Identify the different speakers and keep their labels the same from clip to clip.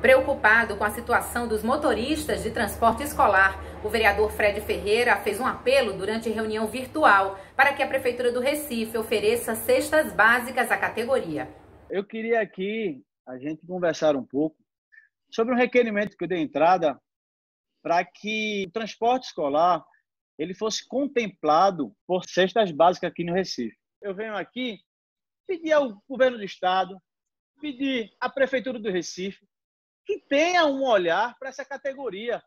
Speaker 1: Preocupado com a situação dos motoristas de transporte escolar, o vereador Fred Ferreira fez um apelo durante reunião virtual para que a Prefeitura do Recife ofereça cestas básicas à categoria.
Speaker 2: Eu queria aqui a gente conversar um pouco sobre um requerimento que eu dei entrada para que o transporte escolar ele fosse contemplado por cestas básicas aqui no Recife. Eu venho aqui pedir ao governo do estado, pedir à prefeitura do Recife que tenha um olhar para essa categoria.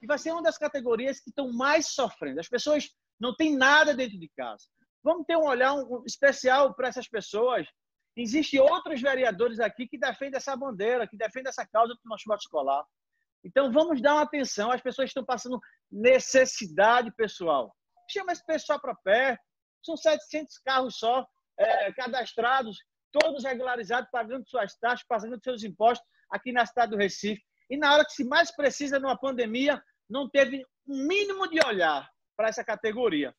Speaker 2: Que vai ser uma das categorias que estão mais sofrendo. As pessoas não têm nada dentro de casa. Vamos ter um olhar especial para essas pessoas. Existem outros vereadores aqui que defendem essa bandeira, que defendem essa causa do transporte escolar. Então, vamos dar uma atenção. As pessoas estão passando necessidade pessoal. Chama esse pessoal para perto. São 700 carros só é, cadastrados, todos regularizados, pagando suas taxas, pagando seus impostos aqui na cidade do Recife. E na hora que se mais precisa numa pandemia, não teve um mínimo de olhar para essa categoria.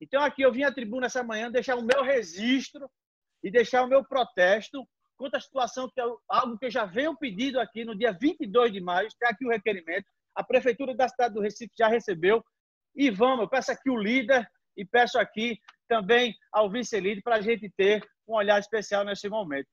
Speaker 2: Então, aqui eu vim à tribuna essa manhã deixar o meu registro e deixar o meu protesto contra a situação, que é algo que eu já venho pedido aqui no dia 22 de maio, está aqui o requerimento, a Prefeitura da cidade do Recife já recebeu, e vamos, eu peço aqui o líder e peço aqui também ao vice-líder para a gente ter um olhar especial nesse momento.